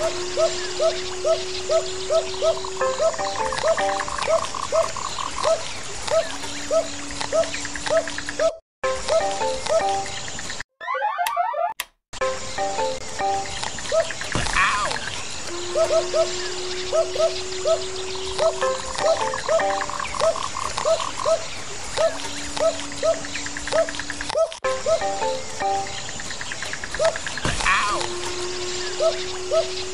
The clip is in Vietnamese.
Woo! Woof, woof.